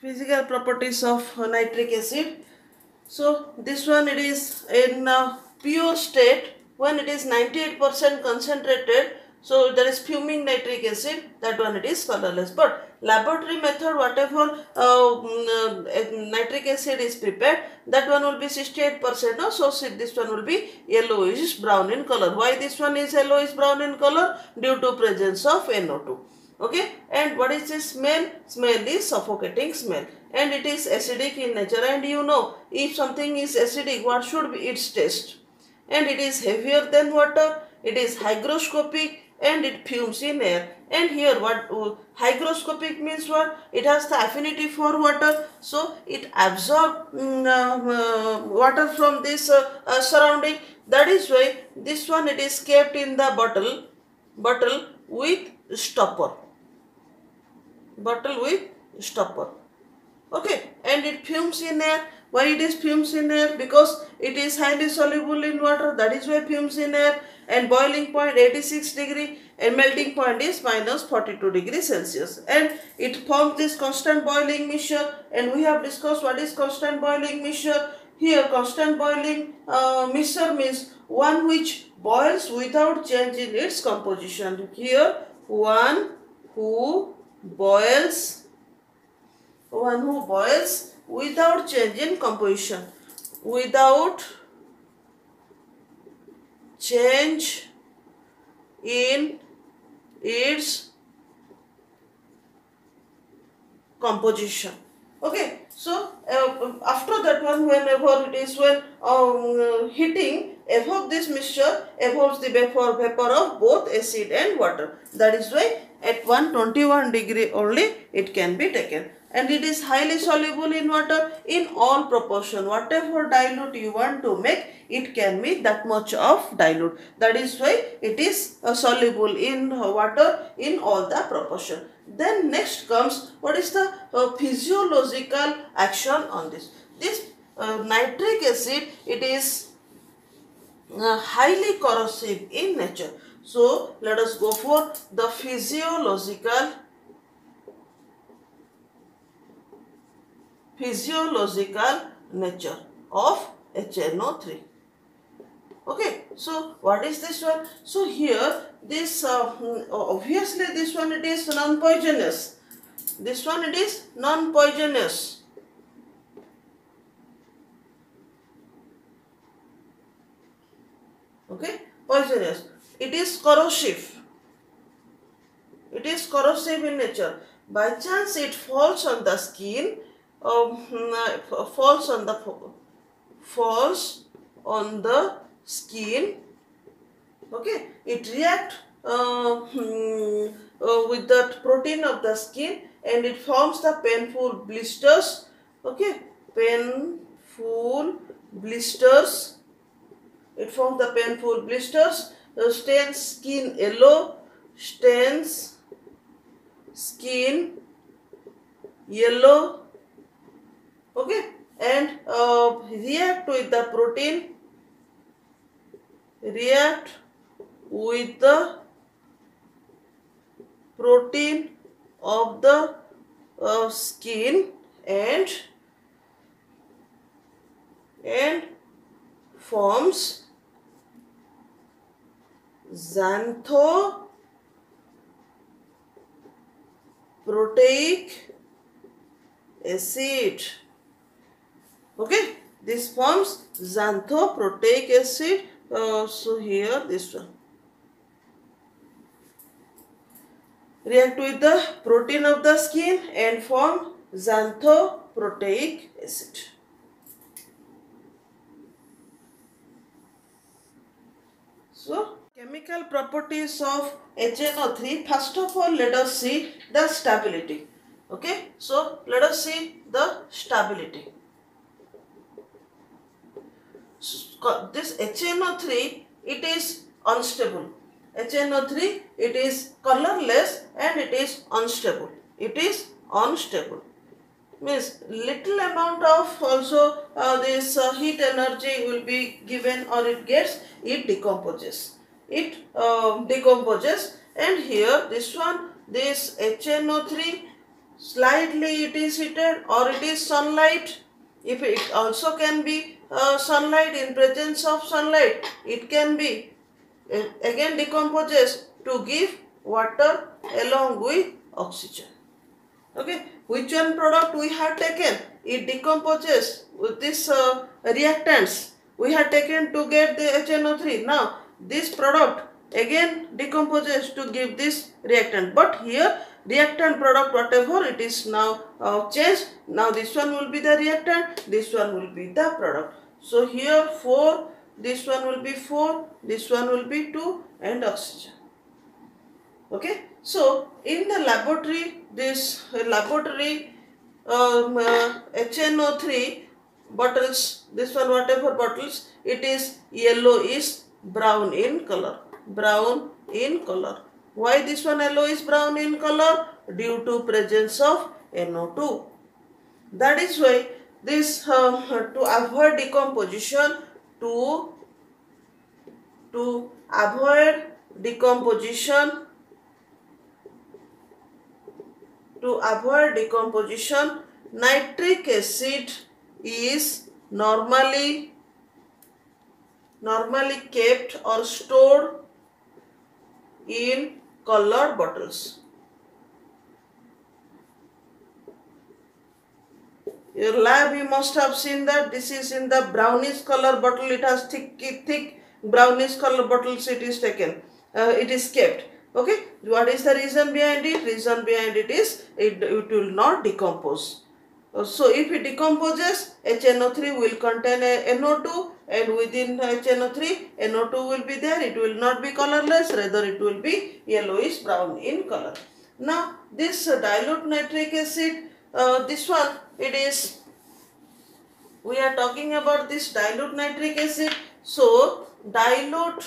physical properties of nitric acid. So this one it is in uh, pure state. When it is 98% concentrated so there is fuming nitric acid. That one it is colorless. But laboratory method whatever uh, mm, uh, nitric acid is prepared that one will be 68% no? so this one will be yellowish brown in color. Why this one is yellowish brown in color? Due to presence of NO2 okay? And what is this smell? Smell is suffocating smell. And it is acidic in nature. And you know if something is acidic what should be its taste? And it is heavier than water. It is hygroscopic and it fumes in air. And here what uh, hygroscopic means what? It has the affinity for water. So it absorbs mm, uh, uh, water from this uh, uh, surrounding. That is why this one it is kept in the bottle bottle with stopper bottle with stopper. Okay and it fumes in air. Why it is fumes in air? Because it is highly soluble in water. That is why fumes in air. And boiling point 86 degree and melting point is minus 42 degree celsius. And it forms this constant boiling mixture and we have discussed what is constant boiling mixture here constant boiling uh, mixture means one which boils without change in its composition. Here one who boils. One who boils without change in composition. Without change in its composition. Okay so uh, after that one whenever it is when um, heating evolve this mixture evolves the vapor vapor of both acid and water. That is why at 121 degree only it can be taken. And it is highly soluble in water in all proportion. Whatever dilute you want to make it can be that much of dilute. That is why it is uh, soluble in water in all the proportion. Then next comes what is the uh, physiological action on this? This uh, nitric acid it is uh, highly corrosive in nature so let us go for the physiological physiological nature of HNO3. Okay, so what is this one? So here this uh, obviously this one it is non-poisonous. This one it is non-poisonous. Okay, poisonous. It is corrosive. It is corrosive in nature. By chance it falls on the skin um, falls on the falls on the skin. Okay? It react uh, hmm, uh, with the protein of the skin and it forms the painful blisters. Okay? Painful blisters. It forms the painful blisters. uh, stains skin yellow stains skin yellow okay? And uh, react with the protein. React with the protein of the uh, skin and and forms xanthoproteic acid. Okay this forms xanthoproteic acid. Uh, so here this one. React with the protein of the skin and form xanthoproteic acid. So chemical properties of HNO3 first of all let us see the stability okay so let us see the stability this HNO3 it is unstable. HNO3 it is colorless and it is unstable. It is unstable. Means little amount of also uh, this uh, heat energy will be given or it gets it decomposes. It uh, decomposes. And here this one this HNO3 slightly it is heated or it is sunlight. If it also can be uh, sunlight in presence of sunlight it can be. Uh, again decomposes to give water along with oxygen. Okay which one product we have taken? It decomposes with this uh, reactants. We have taken to get the HNO3 now this product again decomposes to give this reactant. But here reactant product whatever it is now uh, changed. Now this one will be the reactant this one will be the product. So here 4 this one will be 4 this one will be 2 and oxygen. Okay? So in the laboratory this laboratory um, uh, HNO3 bottles this one whatever bottles it is yellow is brown in color brown in color. Why this one yellow is brown in color? Due to presence of NO2. That is why this uh, to avoid decomposition to to avoid decomposition to avoid decomposition nitric acid is normally normally kept or stored in colored bottles. Your lab you must have seen that this is in the brownish color bottle. It has thick thick brownish color bottles it is taken. Uh, it is kept. Okay? What is the reason behind it? Reason behind it is it, it will not decompose. Uh, so if it decomposes HNO3 will contain a NO2 and within HNO3 NO2 will be there. It will not be colorless rather it will be yellowish brown in color. Now this uh, dilute nitric acid uh, this one it is we are talking about this dilute nitric acid. So dilute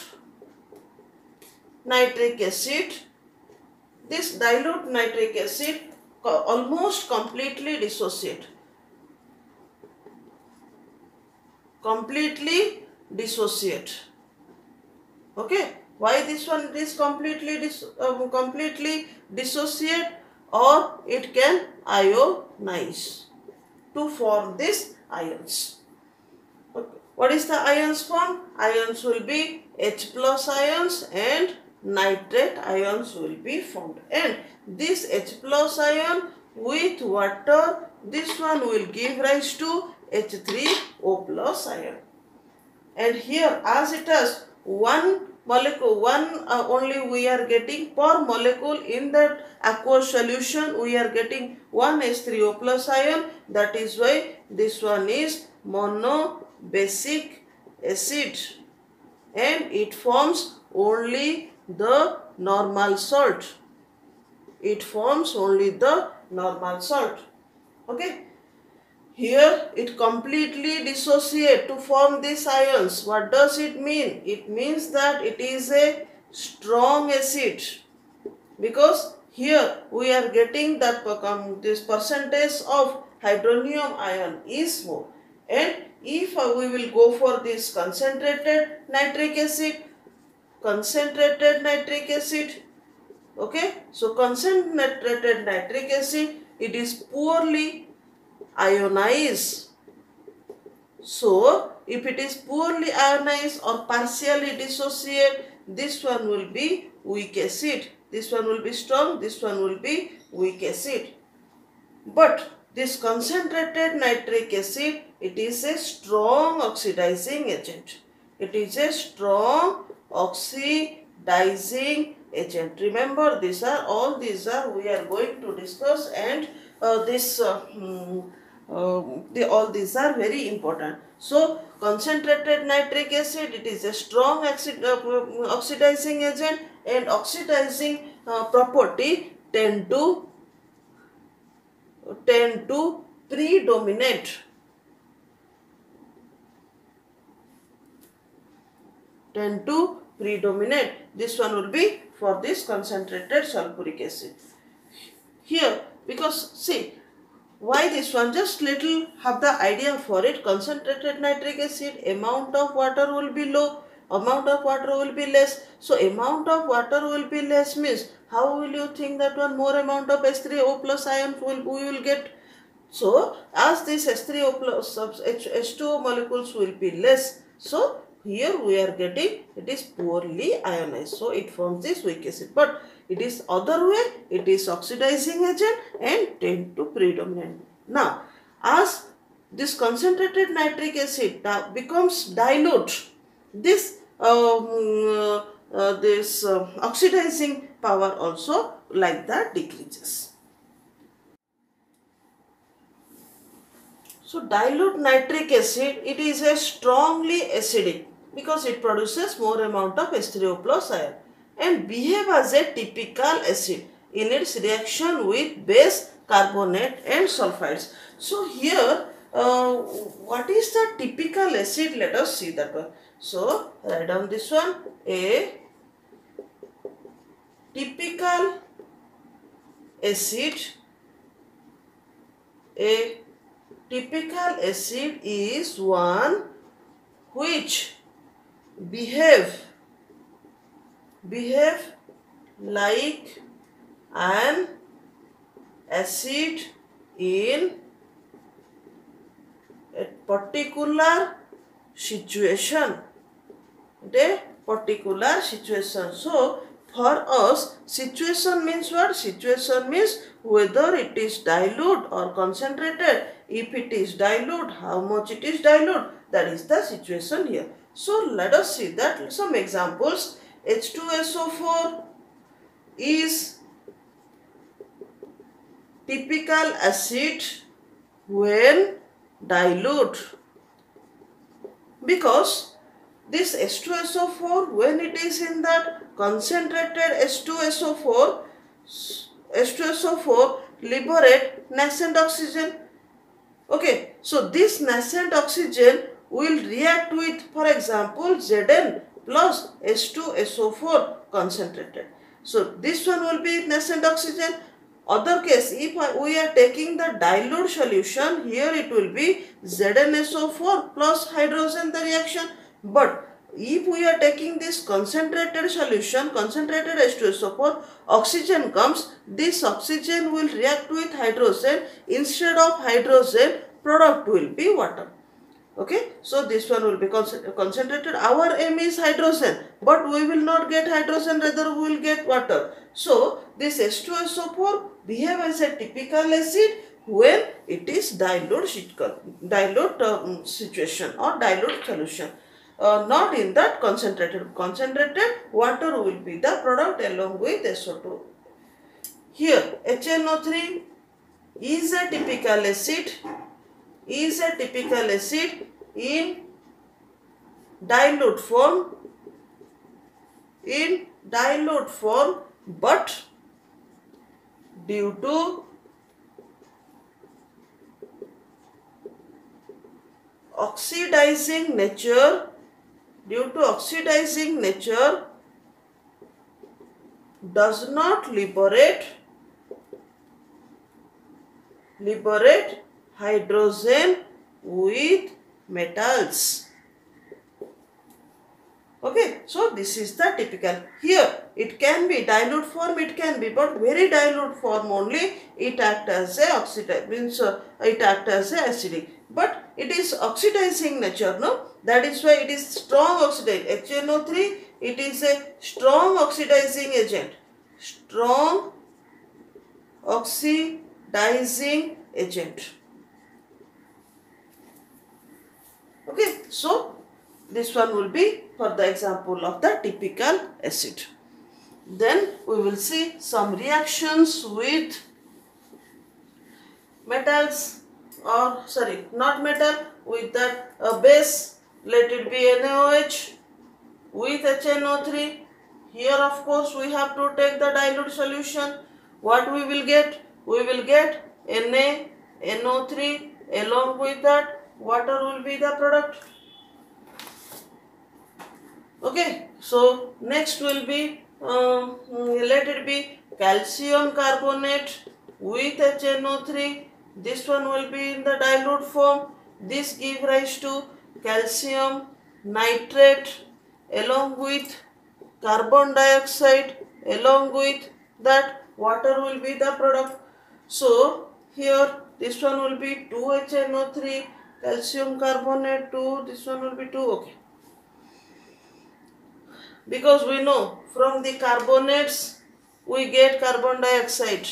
nitric acid this dilute nitric acid almost completely dissociate completely dissociate. Okay? Why this one is completely dis, uh, completely dissociate or it can ionize to form these ions? Okay. what is the ions form? Ions will be h plus ions and nitrate ions will be formed. And this h plus ion with water this one will give rise to H3O plus ion. And here as it has one molecule, one uh, only we are getting per molecule in that aqueous solution we are getting one H3O plus ion that is why this one is monobasic acid and it forms only the normal salt. It forms only the normal salt. Okay. Here it completely dissociate to form these ions. What does it mean? It means that it is a strong acid because here we are getting that this percentage of hydronium ion is more and if uh, we will go for this concentrated nitric acid concentrated nitric acid okay so concentrated nitric acid it is poorly ionize. So, if it is poorly ionized or partially dissociate, this one will be weak acid. This one will be strong, this one will be weak acid. But this concentrated nitric acid, it is a strong oxidizing agent. It is a strong oxidizing agent. Remember, these are all these are we are going to discuss and uh, this uh, hmm, they, all these are very important. So, concentrated nitric acid, it is a strong uh, oxidizing agent and oxidizing uh, property tend to tend to predominate tend to predominate. This one will be for this concentrated sulfuric acid. Here, because see, why this one? Just little have the idea for it. Concentrated nitric acid, amount of water will be low amount of water will be less. So amount of water will be less means how will you think that one more amount of H3O plus ion will we will get? So as this H3O plus H, H2O molecules will be less, so here we are getting it is poorly ionized. So it forms this weak acid. But it is other way, it is oxidizing agent and tend to predominant. Now as this concentrated nitric acid becomes dilute, this um, uh, uh, this uh, oxidizing power also like that decreases. So dilute nitric acid, it is a strongly acidic because it produces more amount of H3O plus ion and behave as a typical acid in its reaction with base, carbonate and sulfides. So here uh, what is the typical acid? Let us see that one. So write down this one a typical acid a typical acid is one which behave behave like an acid in a particular situation. A particular situation. So for us situation means what? Situation means whether it is dilute or concentrated. If it is dilute how much it is dilute? That is the situation here. So let us see that some examples. H2SO4 is typical acid when dilute. Because this H2SO4 when it is in that concentrated H2SO4 H2SO4 liberate nascent oxygen. Okay so this nascent oxygen will react with for example Zn plus H2SO4 concentrated. So this one will be nascent oxygen. Other case if we are taking the dilute solution here it will be ZnSO4 plus hydrogen the reaction but if we are taking this concentrated solution, concentrated H2SO4, oxygen comes, this oxygen will react with hydrogen. Instead of hydrogen, product will be water okay? So this one will be concentrated. Our aim is hydrogen but we will not get hydrogen rather we will get water. So this H2SO4 behave as a typical acid when it is dilute dilute um, situation or dilute solution. Uh, not in that concentrated concentrated water will be the product along with SO2 here HNO3 is a typical acid is a typical acid in dilute form in dilute form but due to oxidizing nature due to oxidizing nature does not liberate liberate hydrogen with metals. Okay, so this is the typical. Here, it can be dilute form, it can be, but very dilute form only, it acts as a oxidize, means uh, it acts as a acidic. But it is oxidizing nature, no? That is why it is strong oxidizing. HNO3, it is a strong oxidizing agent. Strong oxidizing agent. Okay, so this one will be for the example of the typical acid. Then we will see some reactions with metals or sorry not metal with that uh, base let it be NaOH with HNO3 here of course we have to take the dilute solution. What we will get? We will get Na NO3 along with that water will be the product. Okay so next will be um, let it be calcium carbonate with HNO3 this one will be in the dilute form. This give rise to calcium nitrate along with carbon dioxide along with that water will be the product. So here this one will be 2HNO3 calcium carbonate 2 this one will be 2 okay. Because we know from the carbonates we get carbon dioxide.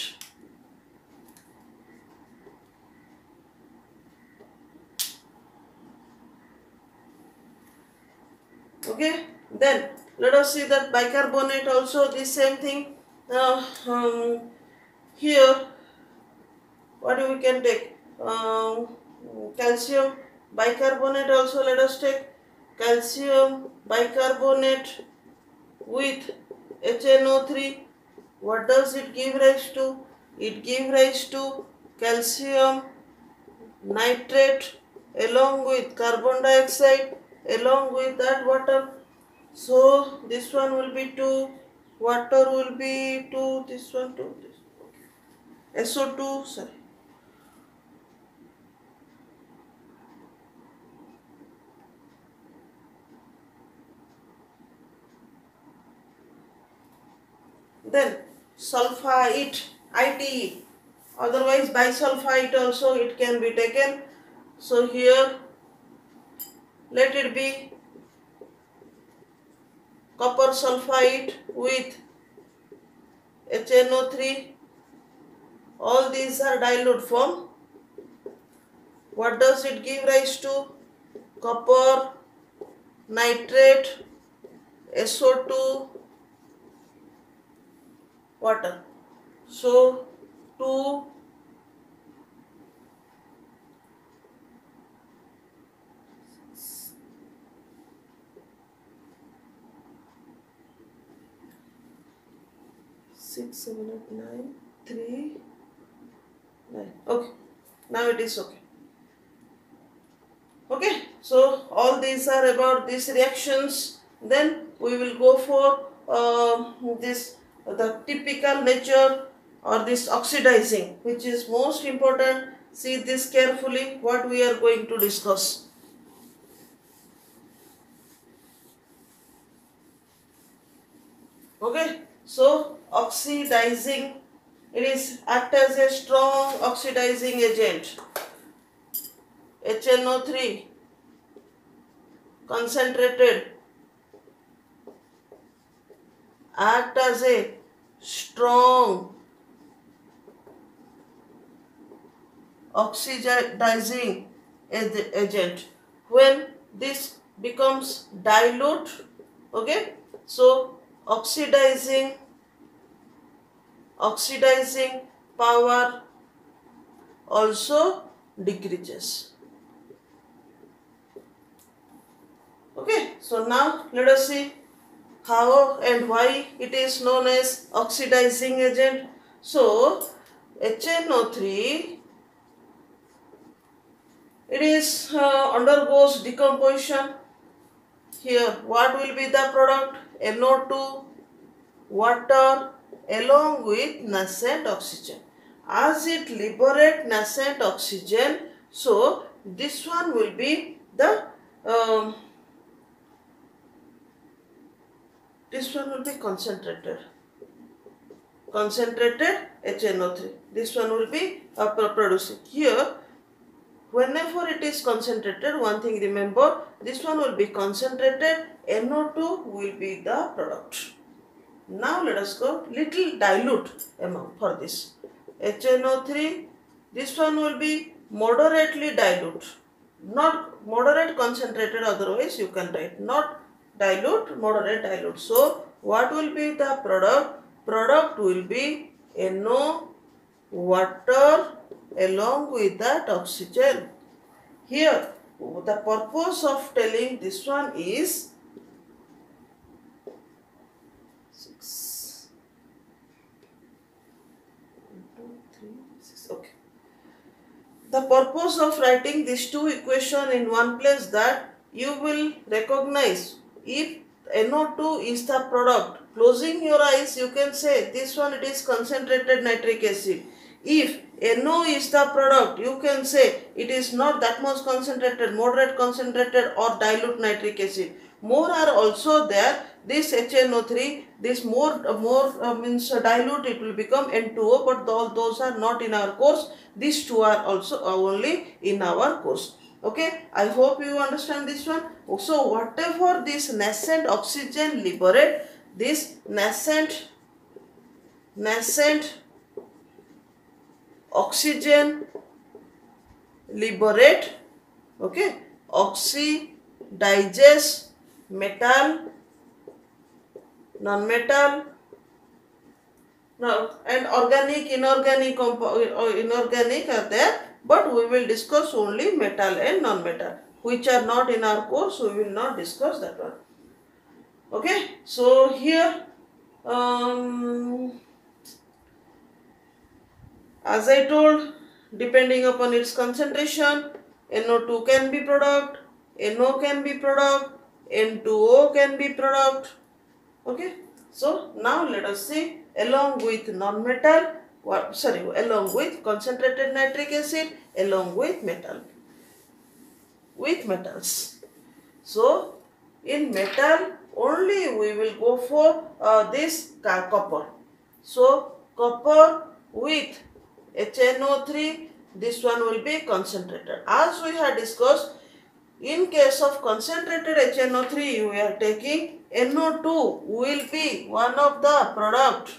Okay then let us see that bicarbonate also the same thing. Uh, um, here what we can take? Um, calcium bicarbonate also let us take. Calcium bicarbonate with HNO3 what does it give rise to? It give rise to calcium nitrate along with carbon dioxide along with that water. So this one will be 2 water will be 2 this one 2 this. SO2 sorry then sulfite ITE otherwise bisulfite also it can be taken. So here let it be copper sulfide with HNO3 all these are dilute form. What does it give rise to? Copper nitrate SO2 water so 2 six, seven, eight, nine, three, nine. Okay, now it is okay. Okay, so all these are about these reactions. Then we will go for uh, this the typical nature or this oxidizing, which is most important. See this carefully. What we are going to discuss. Okay, so oxidizing, it is act as a strong oxidizing agent. HNO3 concentrated act as a strong. Oxidizing agent. When this becomes dilute okay? So oxidizing oxidizing power also decreases. Okay? So now let us see how and why it is known as oxidizing agent. So HNO3 it is uh, undergoes decomposition. Here what will be the product? NO2 water along with nascent oxygen. As it liberate nascent oxygen so this one will be the um, this one will be concentrated. Concentrated HNO3 this one will be producing. Here whenever it is concentrated one thing remember this one will be concentrated NO2 will be the product. Now let us go little dilute amount for this. HNO3 this one will be moderately dilute. Not moderate concentrated otherwise you can write. Not dilute moderate dilute. So what will be the product? Product will be NO water along with that oxygen. Here the purpose of telling this one is okay. The purpose of writing these two equation in one place that you will recognize if NO2 is the product closing your eyes you can say this one it is concentrated nitric acid. If NO is the product you can say it is not that much concentrated moderate concentrated or dilute nitric acid. More are also there. This HNO3 this more more uh, means dilute it will become N2O but all those are not in our course. These two are also only in our course okay I hope you understand this one. So whatever this nascent oxygen liberate this nascent nascent oxygen liberate okay oxy digest metal non-metal no, and organic inorganic inorganic are there but we will discuss only metal and non-metal which are not in our course we will not discuss that one. Okay so here um, as I told depending upon its concentration NO2 can be product NO can be product N2O can be product. Okay so now let us see along with non-metal what sorry along with concentrated nitric acid along with metal with metals. So in metal only we will go for uh, this copper. So copper with HNO3 this one will be concentrated. As we had discussed in case of concentrated HNO3 we are taking NO2 will be one of the product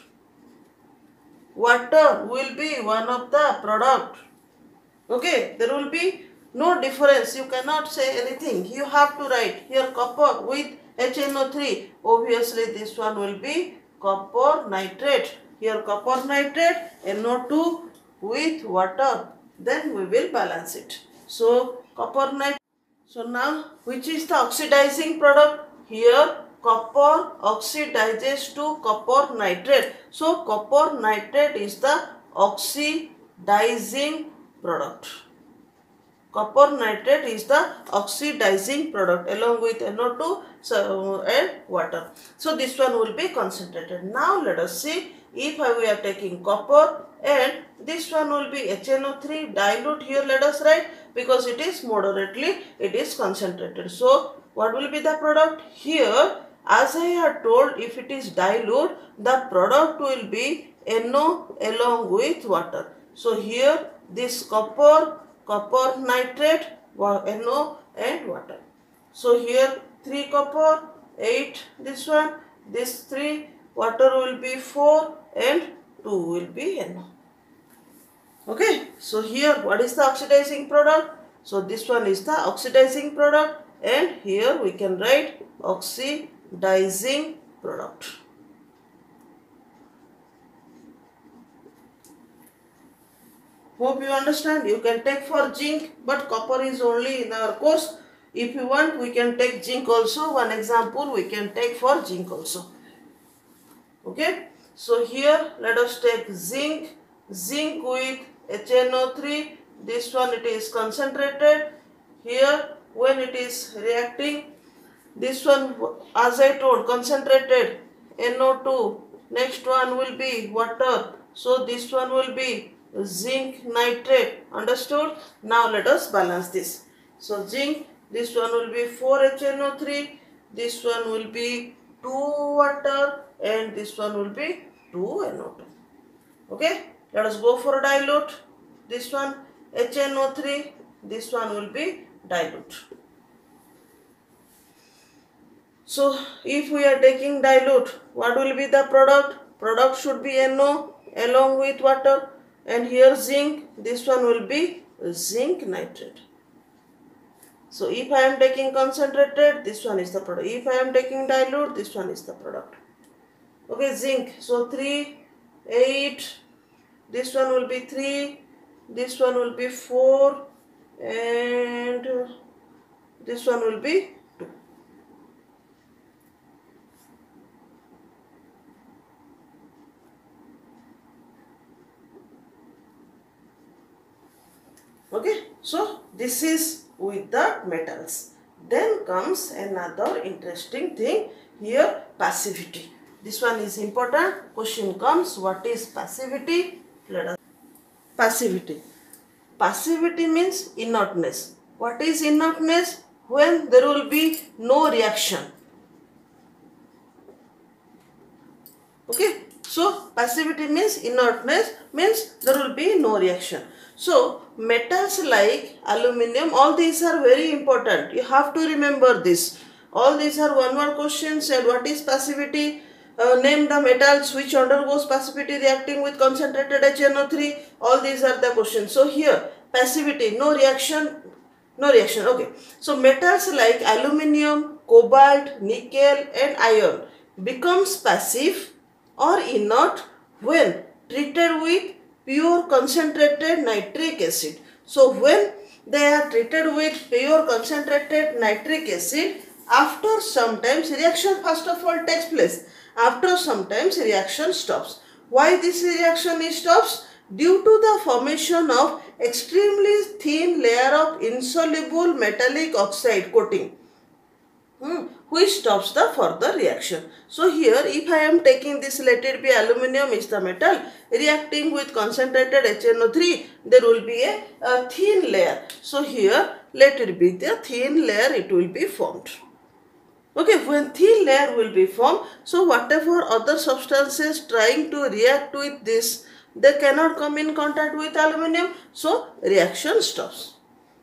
water will be one of the product. Okay there will be no difference. You cannot say anything. You have to write here copper with HNO3 obviously this one will be copper nitrate. Here copper nitrate NO2 with water. Then we will balance it. So copper nitrate so now which is the oxidizing product? Here copper oxidizes to copper nitrate. So copper nitrate is the oxidizing product. Copper nitrate is the oxidizing product along with NO2 so, uh, and water. So this one will be concentrated. Now let us see if we are taking copper and this one will be HNO3 dilute here let us write because it is moderately it is concentrated. So what will be the product? Here as I had told, if it is dilute, the product will be NO along with water. So here this copper, copper nitrate, NO and water. So here 3 copper, 8 this one, this 3, water will be 4 and 2 will be NO. Okay, so here what is the oxidizing product? So this one is the oxidizing product and here we can write oxy dicing product. Hope you understand. You can take for zinc but copper is only in our course. If you want we can take zinc also. One example we can take for zinc also. Okay. So here let us take zinc. Zinc with HNO3. This one it is concentrated. Here when it is reacting this one, as I told, concentrated NO2. Next one will be water. So this one will be zinc nitrate. Understood? Now let us balance this. So zinc, this one will be 4HNO3. This one will be 2 water and this one will be 2 NO2. Okay? Let us go for dilute. This one HNO3. This one will be dilute. So if we are taking dilute, what will be the product? Product should be NO along with water and here zinc, this one will be zinc nitrate. So if I am taking concentrated, this one is the product. If I am taking dilute, this one is the product. Okay, zinc. So 3, 8, this one will be 3, this one will be 4 and this one will be okay so this is with the metals. Then comes another interesting thing here passivity. This one is important. Question comes what is passivity? Let us passivity. Passivity means inertness what is inertness when there will be no reaction. Okay, so passivity means inertness means there will be no reaction. So metals like aluminium, all these are very important. You have to remember this. All these are one word questions and what is passivity? Uh, name the metals which undergoes passivity reacting with concentrated HNO3. All these are the questions. So here passivity, no reaction, no reaction. Okay. So metals like aluminium, cobalt, nickel and iron becomes passive or inert when treated with pure concentrated nitric acid. So when they are treated with pure concentrated nitric acid, after sometimes reaction first of all takes place. After sometimes reaction stops. Why this reaction stops? Due to the formation of extremely thin layer of insoluble metallic oxide coating. Hmm which stops the further reaction. So here if I am taking this let it be aluminum is the metal reacting with concentrated HNO3 there will be a, a thin layer. So here let it be the thin layer it will be formed. Okay, when thin layer will be formed, so whatever other substances trying to react with this, they cannot come in contact with aluminum, so reaction stops.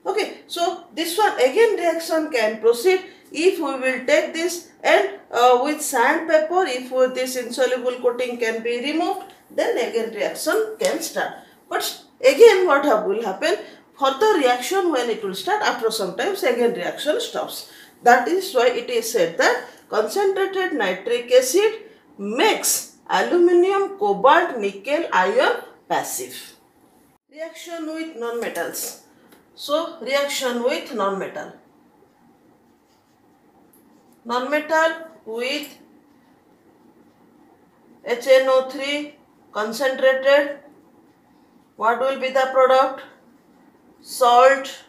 Okay, so this one again reaction can proceed if we will take this and uh, with sandpaper, if this insoluble coating can be removed, then again reaction can start. But again what will happen? Further reaction when it will start, after some times again reaction stops. That is why it is said that concentrated nitric acid makes aluminium, cobalt, nickel, iron passive. Reaction with non-metals. So, reaction with non-metal non-metal with HNO3 concentrated. What will be the product? Salt,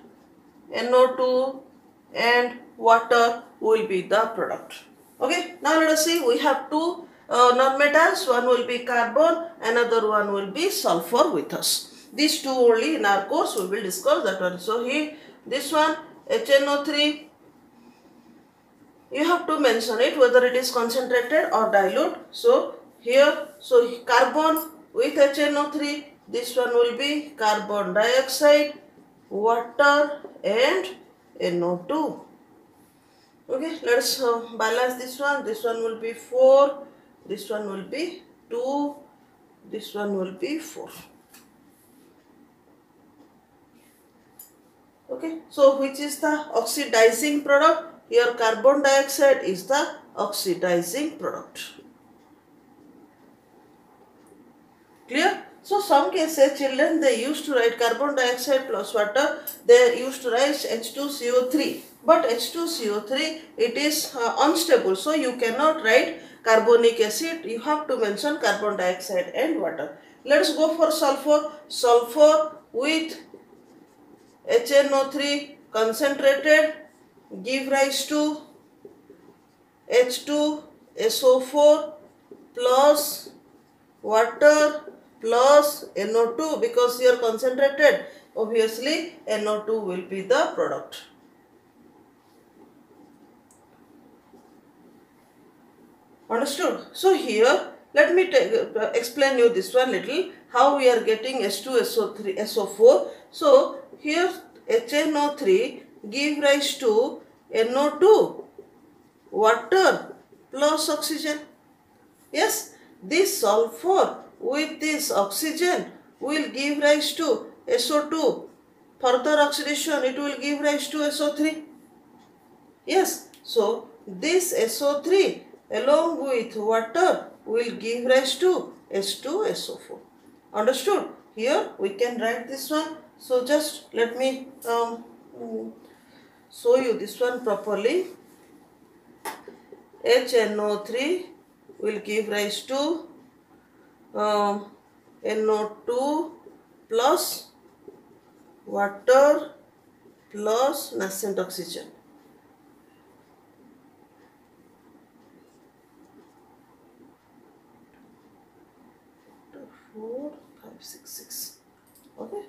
NO2 and water will be the product. Okay, now let us see we have two uh, non-metals, one will be carbon, another one will be sulfur with us. These two only in our course we will discuss that one. So here this one HNO3 you have to mention it whether it is concentrated or dilute. So here, so carbon with HNO3, this one will be carbon dioxide, water and NO2. Okay, let's uh, balance this one. This one will be 4, this one will be 2, this one will be 4. Okay, so which is the oxidizing product? Here carbon dioxide is the oxidizing product. Clear? So some cases children they used to write carbon dioxide plus water they used to write H2CO3 but H2CO3 it is uh, unstable so you cannot write carbonic acid you have to mention carbon dioxide and water. Let's go for sulfur. Sulfur with HNO3 concentrated give rise to H2SO4 plus water plus NO2 because you are concentrated obviously NO2 will be the product. Understood? So here let me uh, explain you this one little how we are getting H2SO3 SO4. So here HNO3 give rise to NO2, water plus oxygen. Yes, this sulfur with this oxygen will give rise to SO2. Further oxidation, it will give rise to SO3. Yes, so this SO3 along with water will give rise to H2SO4. Understood? Here we can write this one. So just let me um, show you this one properly. HNO3 will give rise to uh, NO2 plus water plus nascent oxygen. Four, five, six, six. Okay.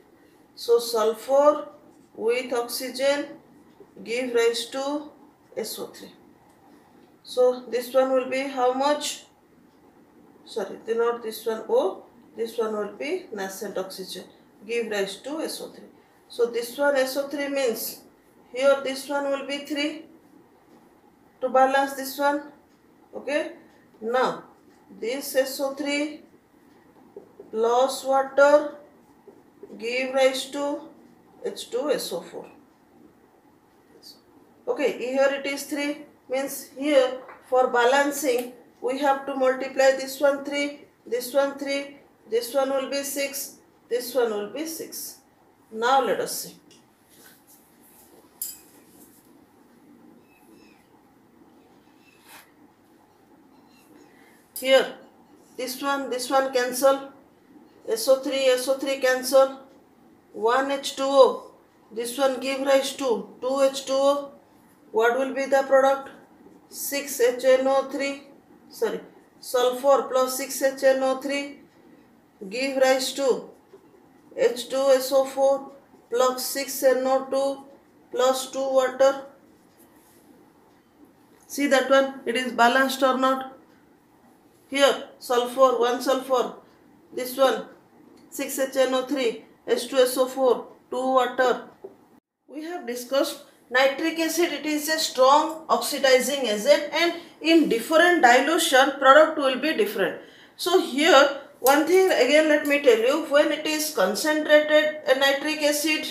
So sulfur with oxygen give rise to SO3. So this one will be how much? Sorry, not this one O, this one will be nascent oxygen, give rise to SO3. So this one SO3 means here this one will be 3 to balance this one. Okay. Now this SO3 plus water give rise to H2SO4. Okay, here it is 3 means here for balancing we have to multiply this one 3, this one 3, this one will be 6, this one will be 6. Now let us see. Here, this one, this one cancel, SO3, SO3 cancel, 1H2O, this one give rise to 2H2O, what will be the product? 6HNO3, sorry, sulfur plus 6HNO3 give rise to H2SO4 plus 6NO2 plus 2 water. See that one, it is balanced or not? Here, sulfur, 1 sulfur, this one, 6HNO3, H2SO4, 2 water. We have discussed nitric acid, it is a strong oxidizing agent and in different dilution, product will be different. So here, one thing again let me tell you, when it is concentrated a nitric acid,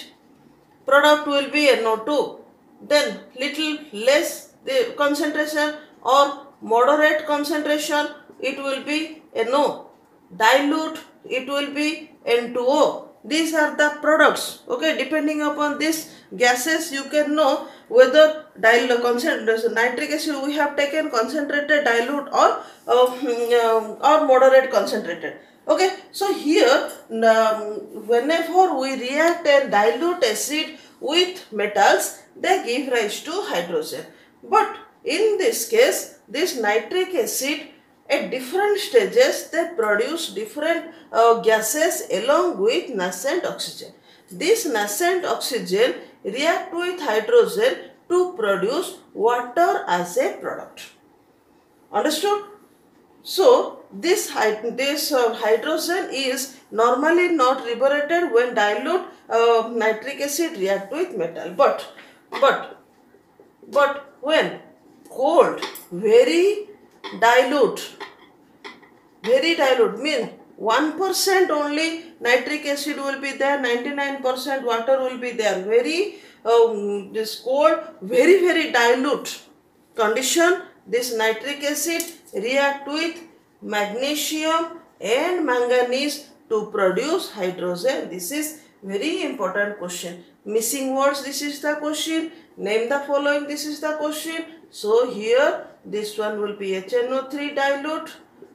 product will be NO2. Then little less the concentration or moderate concentration, it will be NO. Dilute, it will be N2O. These are the products. Okay, depending upon these gases, you can know whether dilute concentration nitric acid we have taken concentrated, dilute, or uh, or moderate concentrated. Okay, so here um, whenever we react and dilute acid with metals, they give rise to hydrogen. But in this case, this nitric acid at different stages they produce different uh, gases along with nascent oxygen. This nascent oxygen react with hydrogen to produce water as a product. Understood? So, this, this uh, hydrogen is normally not liberated when dilute uh, nitric acid react with metal. But, but, but when cold, very dilute, very dilute mean 1% only nitric acid will be there, 99% water will be there. Very, um, this cold, very, very dilute condition, this nitric acid react with magnesium and manganese to produce hydrogen. This is very important question. Missing words, this is the question. Name the following, this is the question. So here, this one will be HNO3 dilute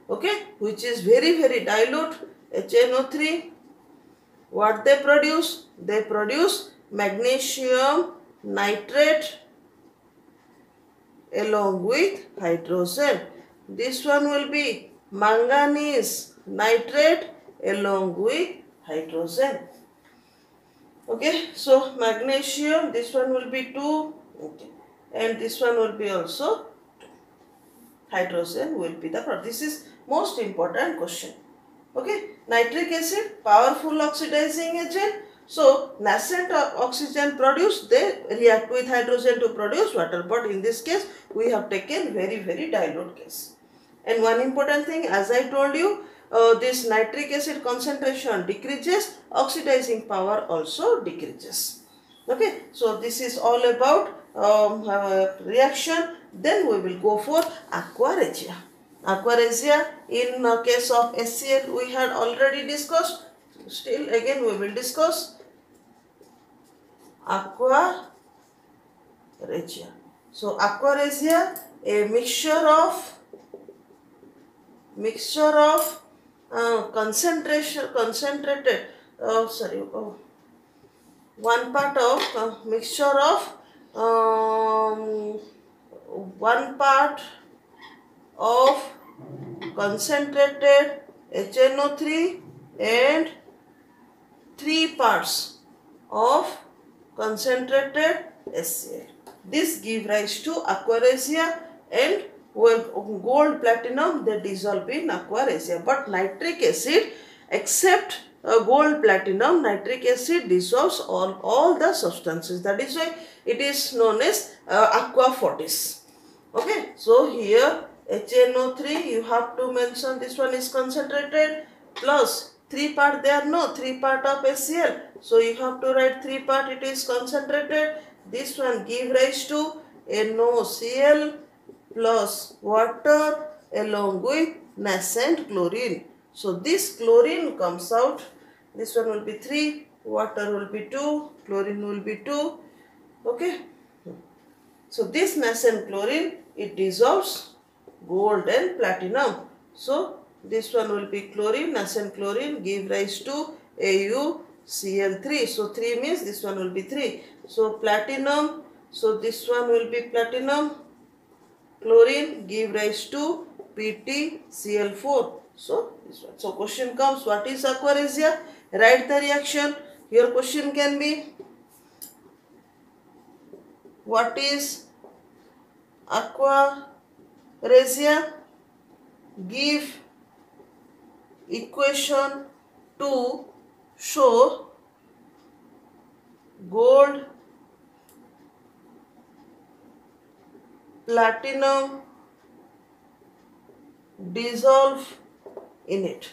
okay? Which is very very dilute HNO3 what they produce? They produce magnesium nitrate along with hydrogen. This one will be manganese nitrate along with hydrogen. Okay? So magnesium this one will be 2 okay. And this one will be also hydrogen will be the product this is most important question. Okay, nitric acid, powerful oxidizing agent. So, nascent oxygen produced, they react with hydrogen to produce water. But in this case, we have taken very, very dilute case. And one important thing, as I told you, uh, this nitric acid concentration decreases, oxidizing power also decreases. Okay, so this is all about um, uh, reaction. Then we will go for aqua regia. Aqua regia in case of HCl we had already discussed. Still again we will discuss aqua regia. So aqua regia a mixture of mixture of uh, concentration concentrated uh, sorry oh, one part of uh, mixture of um, one part of concentrated HNO3 and 3 parts of concentrated HCl. this give rise to aqua regia and gold platinum they dissolve in aqua regia but nitric acid except uh, gold platinum nitric acid dissolves all all the substances that is why it is known as uh, aqua fortis okay so here HNO3 you have to mention this one is concentrated plus 3 part there no 3 part of HCl so you have to write 3 part it is concentrated. This one give rise to NOCl plus water along with nascent chlorine. So this chlorine comes out. This one will be 3 water will be 2 chlorine will be 2 okay so this nascent chlorine it dissolves gold and platinum. So this one will be chlorine, nascent chlorine give rise to AuCl3. So 3 means this one will be 3. So platinum, so this one will be platinum, chlorine give rise to PtCl4. So this one. So question comes what is aqua regia? Write the reaction. Your question can be what is aqua regia give equation to show gold platinum dissolve in it.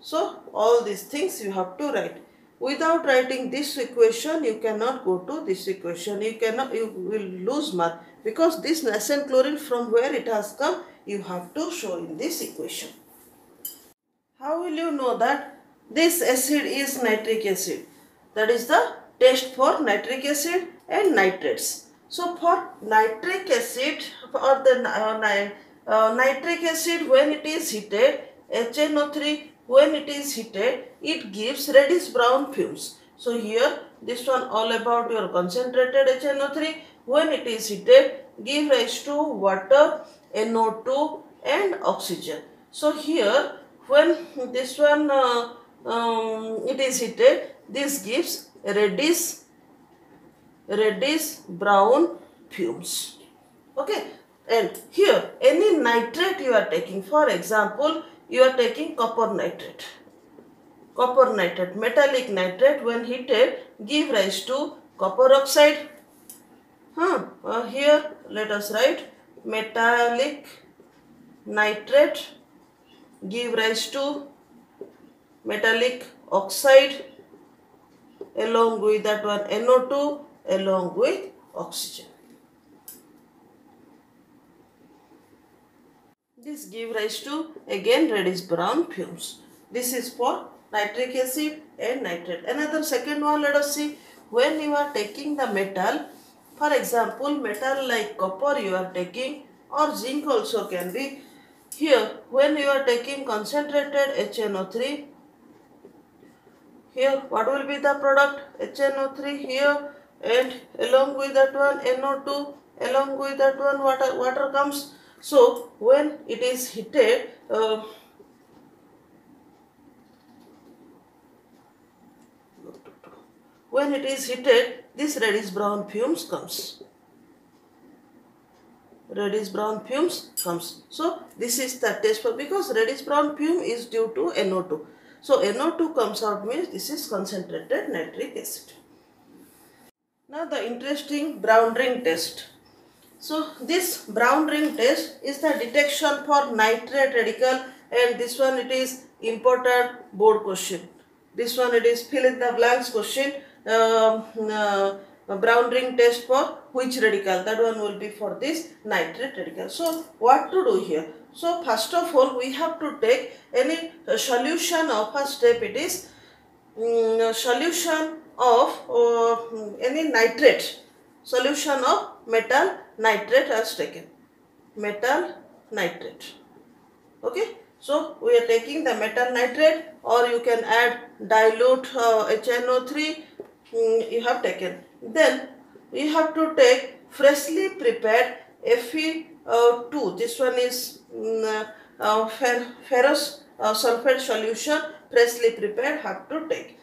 So all these things you have to write. Without writing this equation, you cannot go to this equation. You cannot, you will lose mark because this nascent chlorine from where it has come, you have to show in this equation. How will you know that this acid is nitric acid? That is the test for nitric acid and nitrates. So for nitric acid or the uh, uh, nitric acid when it is heated, HNO3 when it is heated, it gives reddish brown fumes. So here, this one all about your concentrated HNO3. When it is heated, give rise to water, NO2 and oxygen. So here, when this one uh, um, it is heated, this gives reddish, reddish brown fumes. Okay. And here, any nitrate you are taking, for example, you are taking copper nitrate. Copper nitrate, metallic nitrate when heated give rise to copper oxide. Huh. Uh, here let us write metallic nitrate give rise to metallic oxide along with that one NO2 along with oxygen. This give rise to again reddish brown fumes. This is for nitric acid and nitrate. Another second one let us see when you are taking the metal for example metal like copper you are taking or zinc also can be here when you are taking concentrated HNO3 here what will be the product HNO3 here and along with that one NO2 along with that one water water comes so when it is heated, uh, when it is heated, this reddish brown fumes comes. Reddish brown fumes comes. So this is the test for because reddish brown fume is due to NO2. So NO2 comes out means this is concentrated nitric acid. Now the interesting brown ring test. So this brown ring test is the detection for nitrate radical and this one it is important board question. This one it is fill in the blanks question. Um, uh, brown ring test for which radical that one will be for this nitrate radical. So what to do here? So first of all we have to take any solution of a step it is um, solution of uh, any nitrate solution of metal nitrate has taken. Metal nitrate. Okay. So, we are taking the metal nitrate or you can add dilute uh, HNO3 mm, you have taken. Then, we have to take freshly prepared Fe2. This one is um, uh, fer ferrous uh, sulfate solution freshly prepared have to take.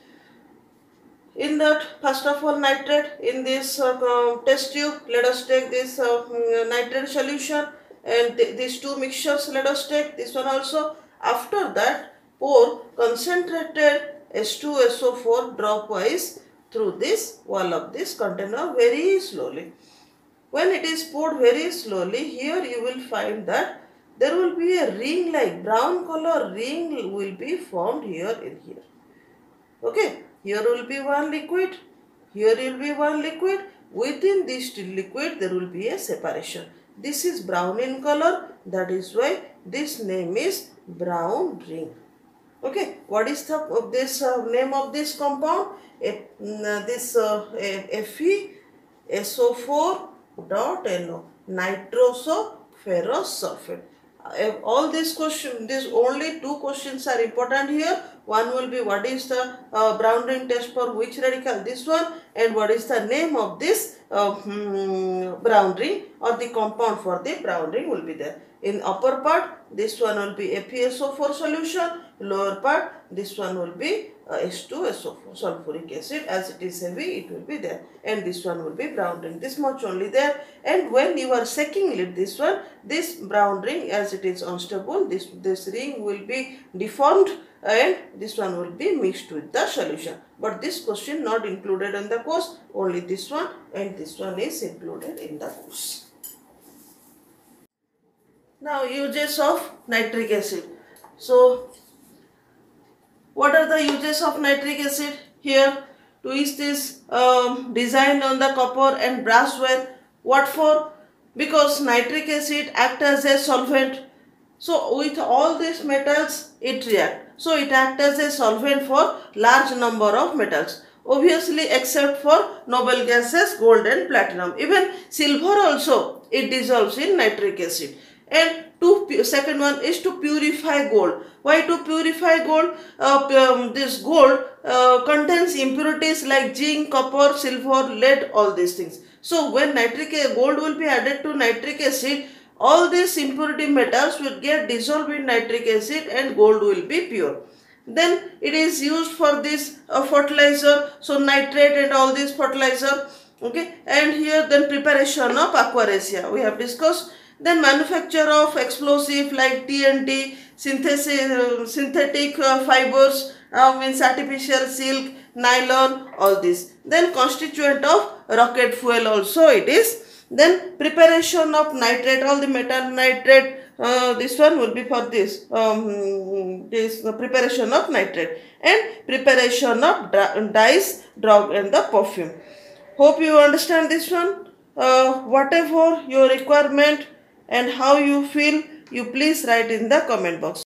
In that first of all nitrate in this uh, test tube. Let us take this uh, mm, nitrate solution and th these two mixtures let us take this one also. After that pour concentrated H2SO4 dropwise through this wall of this container very slowly. When it is poured very slowly here you will find that there will be a ring like brown color ring will be formed here in here. Okay here will be one liquid. Here will be one liquid. Within this liquid there will be a separation. This is brown in color. That is why this name is brown ring. Okay what is the of this uh, name of this compound? A, uh, this uh, Fe SO4 dot NO nitrosoferrous sulfate all these questions, these only two questions are important here. One will be what is the uh, brown ring test for which radical? This one and what is the name of this uh, hmm, brown ring or the compound for the brown ring will be there. In upper part, this one will be FeSO4 solution. Lower part, this one will be uh, H2SO4 sulfuric acid. As it is heavy it will be there. And this one will be brown ring. This much only there. And when you are sucking it this one this brown ring as it is unstable this this ring will be deformed and this one will be mixed with the solution. But this question not included in the course. Only this one and this one is included in the course. Now uses of nitric acid. So what are the uses of nitric acid? Here, to is this um, designed on the copper and brassware. What for? Because nitric acid act as a solvent. So, with all these metals, it react. So, it act as a solvent for large number of metals. Obviously, except for noble gases, gold and platinum. Even silver also, it dissolves in nitric acid and to second one is to purify gold. Why to purify gold? Uh, um, this gold uh, contains impurities like zinc copper silver lead all these things. So when nitric gold will be added to nitric acid all these impurity metals will get dissolved in nitric acid and gold will be pure. Then it is used for this uh, fertilizer. So nitrate and all this fertilizer. Okay? And here then preparation of aqua regia. We have discussed then manufacture of explosive like TNT, synthesis, synthetic uh, fibers, uh, means artificial silk, nylon, all this. Then constituent of rocket fuel also it is. Then preparation of nitrate, all the metal nitrate, uh, this one will be for this, um, this uh, preparation of nitrate and preparation of dyes, drug and the perfume. Hope you understand this one. Uh, whatever your requirement and how you feel you please write in the comment box